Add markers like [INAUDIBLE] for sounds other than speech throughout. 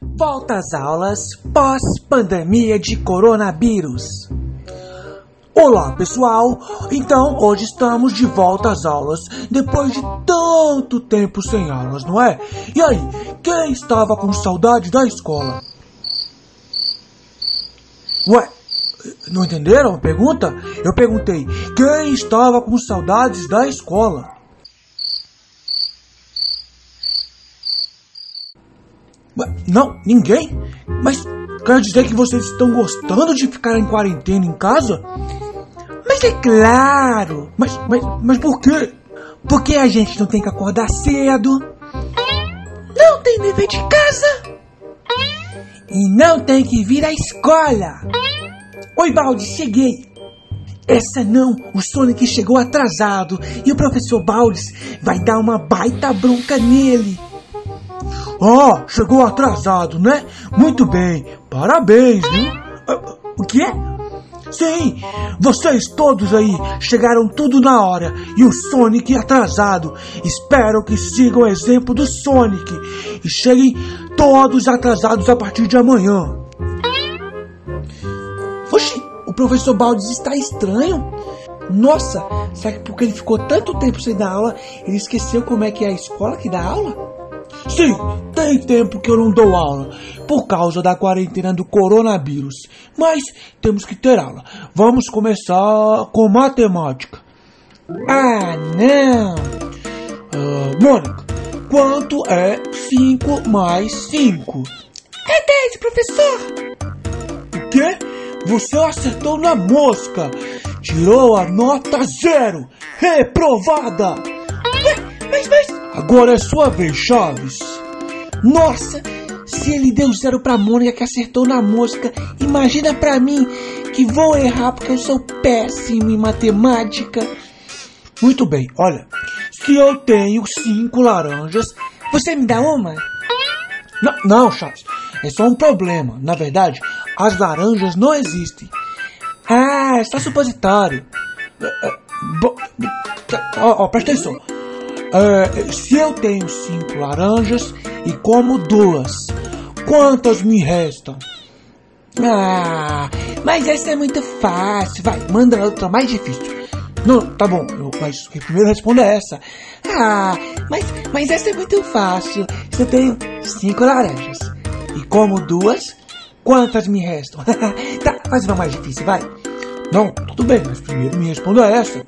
Volta às aulas pós-pandemia de coronavírus. Olá pessoal, então hoje estamos de volta às aulas depois de tanto tempo sem aulas, não é? E aí, quem estava com saudade da escola? Ué, não entenderam a pergunta? Eu perguntei, quem estava com saudades da escola? Não, ninguém? Mas quer dizer que vocês estão gostando de ficar em quarentena em casa? Mas é claro! Mas, mas, mas por quê? Porque a gente não tem que acordar cedo. Não tem dever de casa. E não tem que vir à escola. Oi, Baldi, cheguei. Essa não, o Sonic chegou atrasado e o professor Baldes vai dar uma baita bronca nele. Ah, chegou atrasado, né? Muito bem, parabéns, viu? Ah, o quê? Sim, vocês todos aí chegaram tudo na hora e o Sonic atrasado. Espero que sigam o exemplo do Sonic e cheguem todos atrasados a partir de amanhã. Oxi, o professor Baldes está estranho. Nossa, será que porque ele ficou tanto tempo sem dar aula, ele esqueceu como é que é a escola que dá aula? Sim, tem tempo que eu não dou aula por causa da quarentena do coronavírus, mas temos que ter aula. Vamos começar com matemática. Ah, não! Uh, Mônica, quanto é 5 mais 5? É 10, professor! O quê? Você acertou na mosca! Tirou a nota zero! Reprovada! Agora é sua vez, Chaves. Nossa, se ele deu zero pra Mônica que acertou na mosca, imagina pra mim que vou errar porque eu sou péssimo em matemática. Muito bem, olha. Se eu tenho cinco laranjas, você me dá uma? Não, não, Chaves. É só um problema. Na verdade, as laranjas não existem. Ah, é só supositório. Ó, oh, oh, presta atenção. É, se eu tenho cinco laranjas e como duas, quantas me restam? Ah, mas essa é muito fácil. Vai, manda outra mais difícil. Não, tá bom, eu, mas primeiro responda essa. Ah, mas, mas essa é muito fácil. Se eu tenho cinco laranjas e como duas, quantas me restam? [LAUGHS] tá, faz uma mais difícil, vai. Não, tudo bem, mas primeiro me responda essa.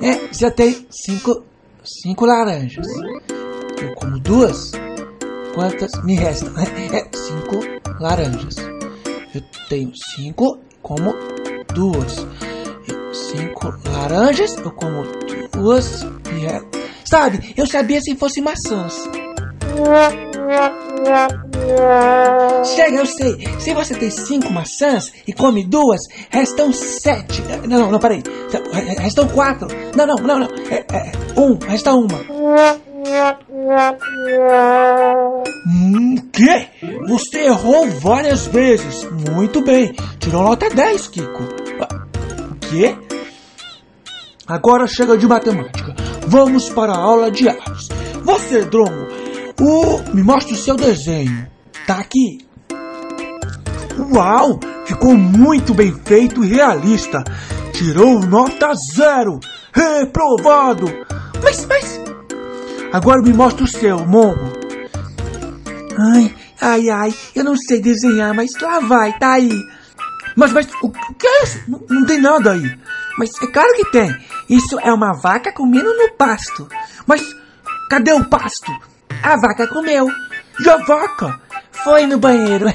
É, se eu tenho cinco cinco laranjas. Eu como duas, quantas me restam? [LAUGHS] É cinco laranjas. Eu tenho cinco, como duas. Cinco laranjas, eu como duas, me restam. Sabe, eu sabia se fosse maçãs. Chega, eu sei. Se você tem cinco maçãs e come duas, restam sete. Não, não, não, peraí. Restam quatro. Não, não, não, não. É, é, um, resta uma. Hum, que? Você errou várias vezes. Muito bem. Tirou nota 10, Kiko. O quê? Agora chega de matemática. Vamos para a aula de artes. Você, Dromo, o... me mostra o seu desenho. Tá aqui. Uau! Ficou muito bem feito e realista. Tirou nota zero. Reprovado. Mas, mas... Agora me mostra o seu, Mongo. Ai, ai, ai. Eu não sei desenhar, mas lá vai, tá aí. Mas, mas, o que é isso? Não, não tem nada aí. Mas é claro que tem. Isso é uma vaca comendo no pasto. Mas cadê o pasto? A vaca comeu. E a vaca? Foi no banheiro. [LAUGHS]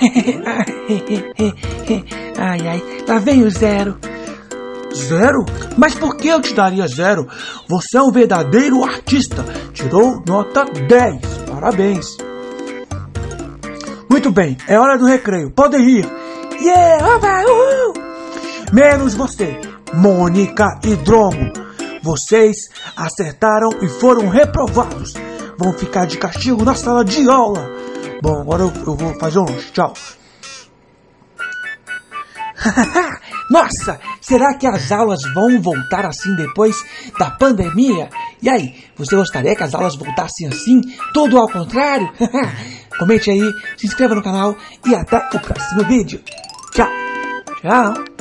ai, ai. Lá vem o zero. Zero? Mas por que eu te daria zero? Você é um verdadeiro artista. Tirou nota 10. Parabéns. Muito bem, é hora do recreio. Podem ir. Yeah, oba, uhul. Menos você, Mônica e Dromo. Vocês acertaram e foram reprovados. Vão ficar de castigo na sala de aula. Bom, agora eu, eu vou fazer um lanche. Tchau. [LAUGHS] Nossa, será que as aulas vão voltar assim depois da pandemia? E aí, você gostaria que as aulas voltassem assim, tudo ao contrário? [LAUGHS] comente aí, se inscreva no canal e até o próximo vídeo. Tchau, tchau.